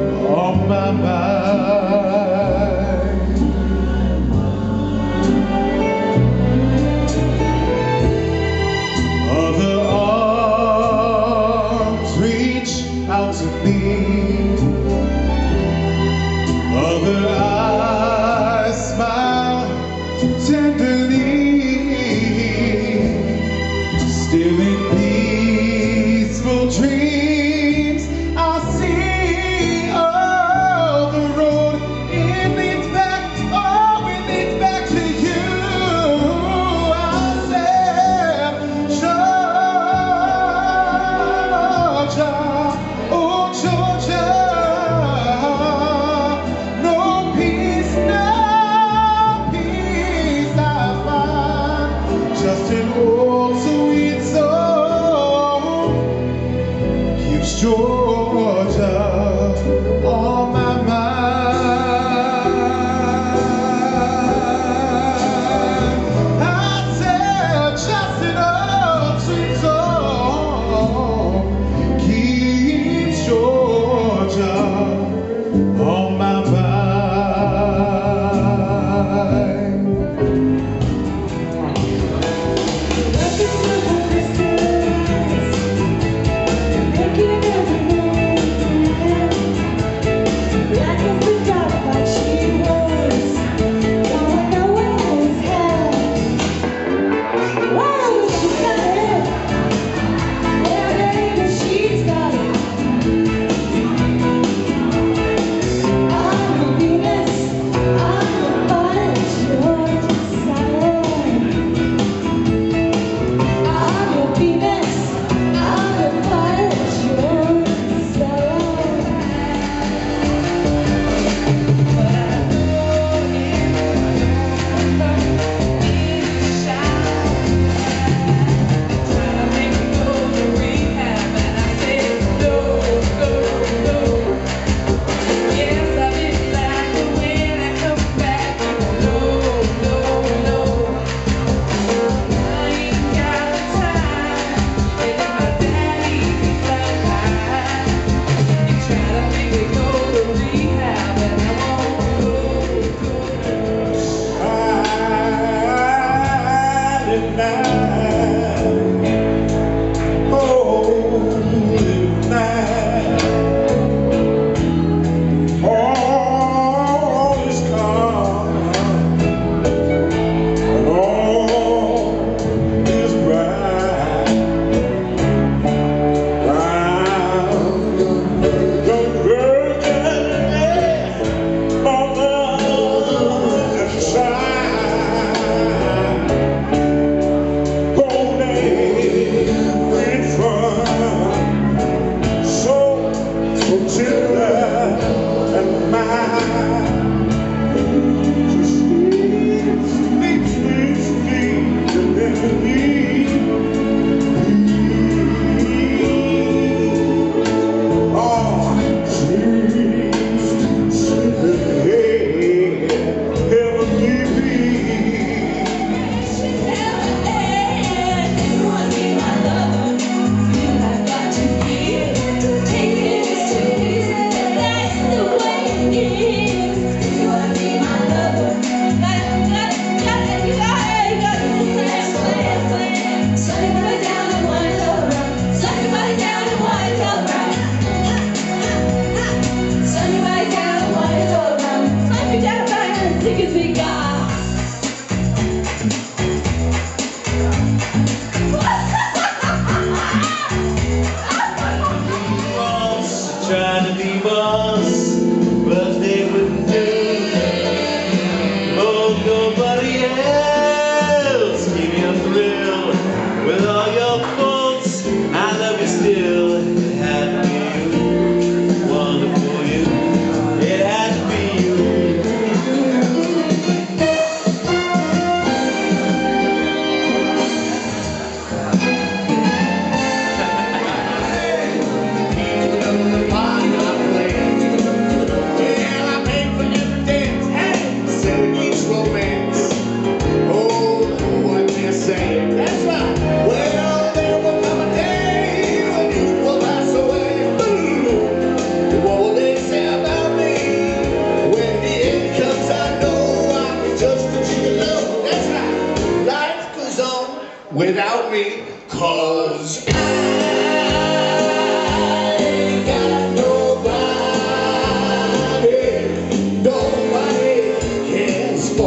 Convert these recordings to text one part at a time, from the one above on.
On Georgia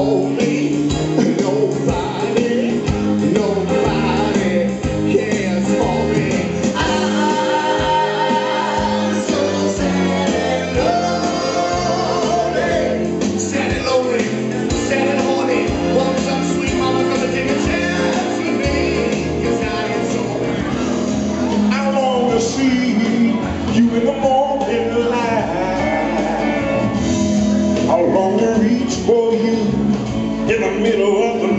old. in the middle of the